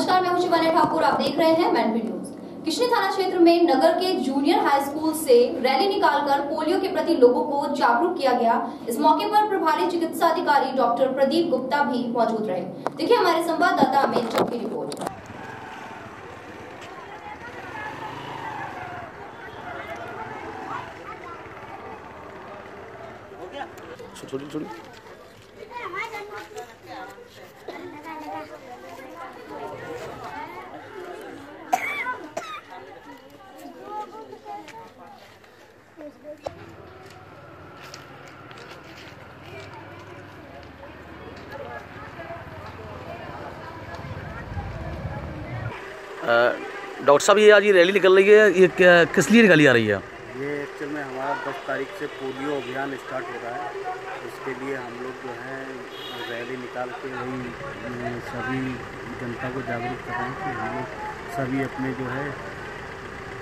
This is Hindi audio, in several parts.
नमस्कार, मैं हूँ शिवानी ठाकुर, आप देख रहे हैं मैनवी न्यूज़। किशनी थाना क्षेत्र में नगर के जूनियर हाई स्कूल से रैली निकालकर पोलियो के प्रति लोगों को जागरूक किया गया। इस मौके पर प्रभारी चिकित्सा अधिकारी डॉक्टर प्रदीप गुप्ता भी मौजूद रहे। देखिए हमारे संवाददाता अमित चौक की रिपोर्ट। छोड़ी छोड़ी डॉक्टर साहब ये आज ये रैली निकल रही है ये क्या- किस लिए निकाली जा रही है? ये एक्चुअल में हमारा दस तारीख से पोलियो अभियान स्टार्ट हो रहा है। इसके लिए हम लोग जो है रैली निकाल के वही सभी जनता को जागरूक कर रहे हैं कि हम लोग सभी अपने जो है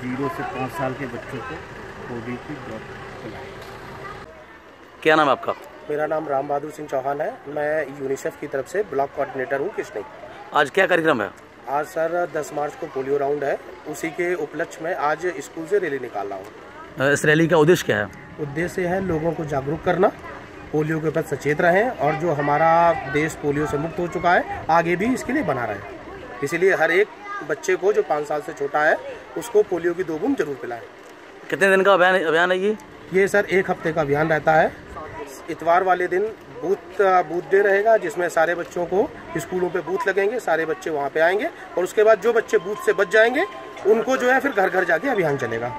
ज़ीरो से पाँच साल के बच्चों को पोलियो की ड्रॉप पिलाएँ। क्या नाम है आपका? मेरा नाम राम बहादुर सिंह चौहान है। मैं यूनिसेफ की तरफ़ से ब्लॉक कोऑर्डिनेटर हूँ किशनी आज क्या कार्यक्रम है? आज सर 10 मार्च को पोलियो राउंड है। उसी के उपलक्ष्य में आज स्कूल से रैली निकाल रहा हूँ इस रैली का उद्देश्य क्या है? उद्देश्य है लोगों को जागरूक करना पोलियो के प्रति सचेत रहें और जो हमारा देश पोलियो से मुक्त हो चुका है आगे भी इसके लिए बना रहे। इसीलिए हर एक बच्चे को जो पाँच साल से छोटा है उसको पोलियो की दो बूंद ज़रूर पिलाएँ। कितने दिन का अभियान अभियान है ये? ये सर एक हफ़्ते का अभियान रहता है। इतवार वाले दिन बूथ बूथ डे रहेगा, जिसमें सारे बच्चों को स्कूलों पे बूथ लगेंगे, सारे बच्चे वहाँ पे आएँगे, और उसके बाद जो बच्चे बूथ से बच जाएँगे, उनको जो है फिर घर घर जाके अभियान चलेगा।